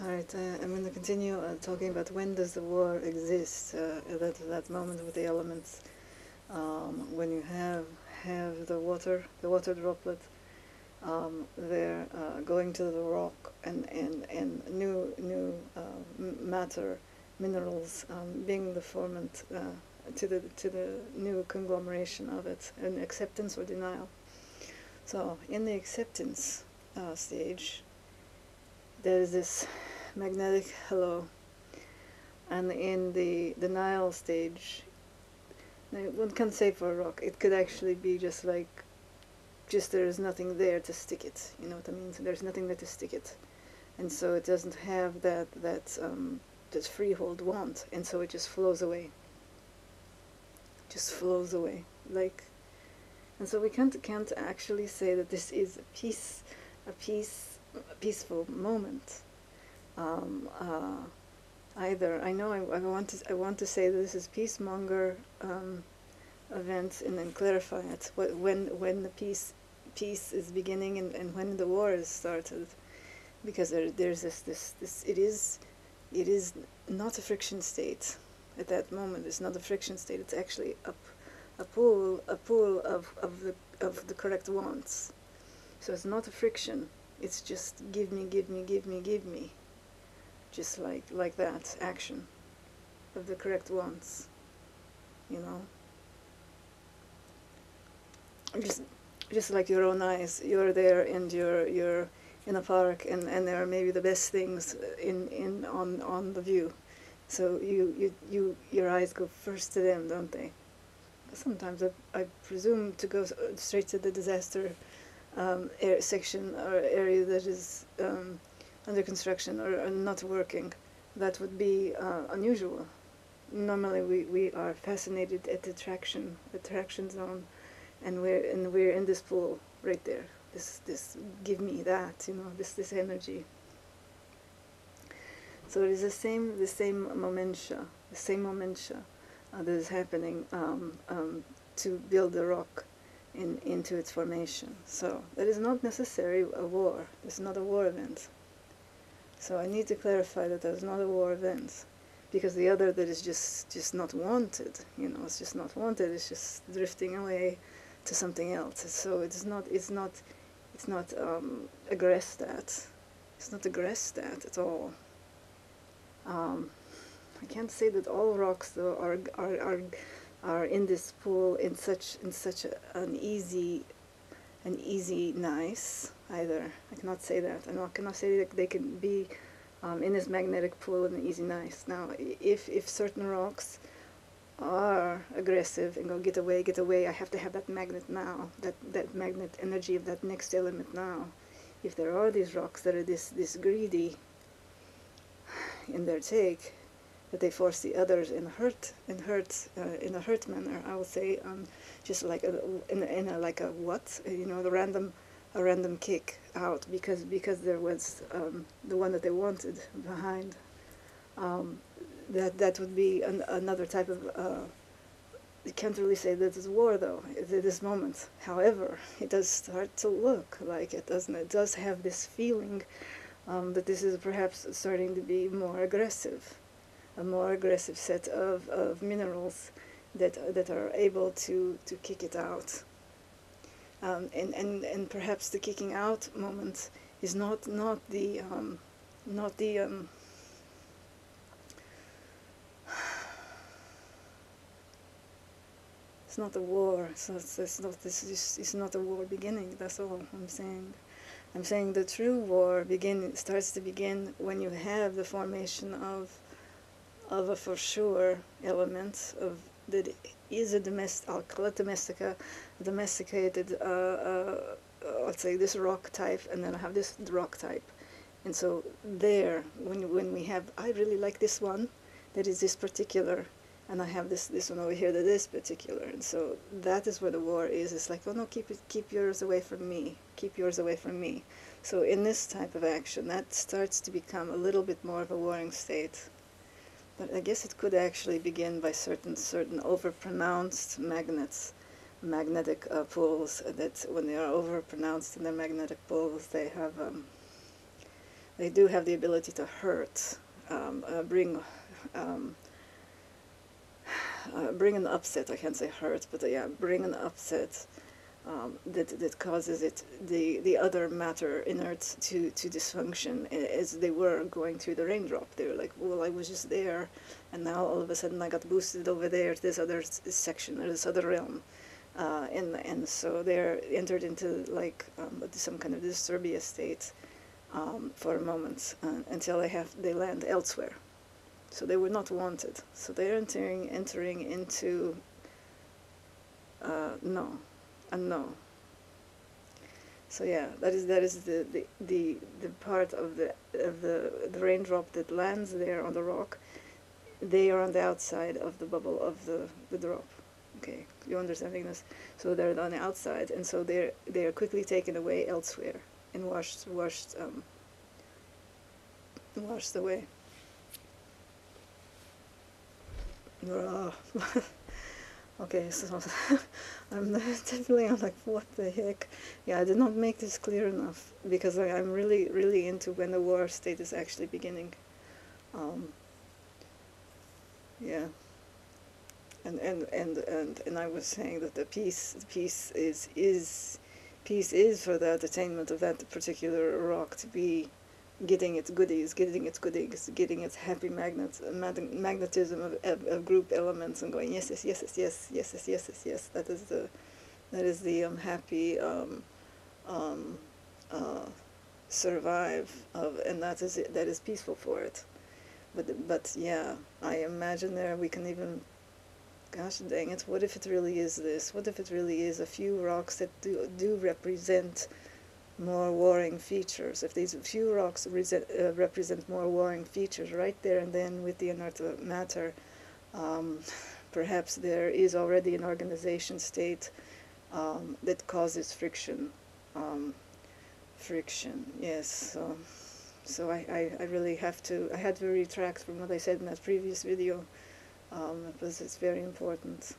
All right, uh, I'm going to continue uh, talking about when does the war exist, uh, that, that moment with the elements, um, when you have, have the water, the water droplet, um, they're uh, going to the rock and, and, and new, new uh, matter, minerals um, being the formant uh, to, the, to the new conglomeration of it, and acceptance or denial. So in the acceptance stage, there's this magnetic hello and in the denial stage one can say for a rock it could actually be just like just there's nothing there to stick it you know what I mean? So there's nothing there to stick it. And so it doesn't have that that um, that freehold want and so it just flows away. Just flows away like and so we can't can't actually say that this is a peace a peace a peaceful moment. Um, uh, either. I know I, I, want to I want to say this is peacemonger um, event and then clarify it. What, when when the peace peace is beginning and, and when the war is started. Because there, there's this, this this it is it is not a friction state at that moment. It's not a friction state. It's actually a, a pool a pool of, of the of the correct wants. So it's not a friction it's just give me, give me, give me, give me. Just like, like that, action of the correct ones, you know. Just, just like your own eyes, you're there and you're, you're in a park and, and there are maybe the best things in, in, on, on the view. So you, you, you, your eyes go first to them, don't they? Sometimes I, I presume to go straight to the disaster um, section or area that is um, under construction or, or, not working. That would be uh, unusual. Normally, we, we are fascinated at the attraction, attraction zone, and we're and we're in this pool right there. This this give me that, you know, this this energy. So it is the same the same momentia, the same momentia uh, that is happening um, um, to build the rock in, into its formation. So that is not necessarily a war. It's not a war event. So I need to clarify that that's not a war event, because the other that is just just not wanted, you know, it's just not wanted. It's just drifting away to something else. So it's not it's not it's not um, aggressed at. It's not aggressed at at all. Um, I can't say that all rocks though are are are are in this pool in such in such a, an easy an easy nice either. I cannot say that. And I cannot say that they can be um, in this magnetic pool in an easy nice. Now if if certain rocks are aggressive and go get away get away I have to have that magnet now that that magnet energy of that next element now. If there are these rocks that are this this greedy in their take they force the others in hurt in hurt uh, in a hurt manner. I would say um, just like a, in, a, in a like a what you know the random a random kick out because because there was um, the one that they wanted behind. Um, that that would be an, another type of. Uh, you can't really say that it's war though at this moment. However, it does start to look like it, doesn't? It does have this feeling um, that this is perhaps starting to be more aggressive a more aggressive set of, of minerals that, that are able to, to kick it out. Um, and, and, and perhaps the kicking out moment is not, not the, um, not the, um, it's not a war, so it's, it's not, this is, it's not a war beginning, that's all I'm saying. I'm saying the true war begin, starts to begin when you have the formation of of a for sure element of that is a domestic, I'll call it domestica, domesticated, uh, uh, let's say this rock type, and then I have this rock type. And so there, when, when we have, I really like this one, that is this particular, and I have this, this one over here that is particular. And so that is where the war is. It's like, oh no, keep, it, keep yours away from me. Keep yours away from me. So in this type of action, that starts to become a little bit more of a warring state. But I guess it could actually begin by certain certain overpronounced magnets, magnetic uh, poles that when they are overpronounced in their magnetic poles, they have um, they do have the ability to hurt, um, uh, bring, um, uh, bring an upset. I can't say hurt, but uh, yeah, bring an upset um, that that causes it the the other matter inert to to dysfunction as they were going through the raindrop. They were like, well, I was just there, and now all of a sudden I got boosted over there to this other section or this other realm. Uh, and and so they're entered into like um, some kind of disturbia state um, for a moment uh, until they have they land elsewhere. So they were not wanted. So they're entering entering into uh, no, no. So yeah, that is that is the, the, the, the part of the of the the raindrop that lands there on the rock. They are on the outside of the bubble of the, the drop. Okay, you understanding this? So they're on the outside, and so they're they are quickly taken away elsewhere and washed washed um, washed away. okay, so I'm definitely I'm like what the heck? Yeah, I did not make this clear enough because I, am really really into when the war state is actually beginning. Um, yeah. And, and and and and I was saying that the peace peace is is peace is for the attainment of that particular rock to be getting its goodies, getting its goodies, getting its happy magnet, mag magnetism of, of, of, group elements, and going yes, yes, yes, yes, yes, yes, yes, yes, yes, yes. That is the, that is the um, happy um, um, uh, survive of, and that is it, that is peaceful for it. But but yeah, I imagine there we can even gosh dang it, what if it really is this? What if it really is a few rocks that do, do represent more warring features? If these few rocks uh, represent more warring features right there and then with the inert matter, um, perhaps there is already an organization state um, that causes friction. Um, friction, yes. So, so I, I, I really have to, I had to retract from what I said in that previous video um, because it's very important.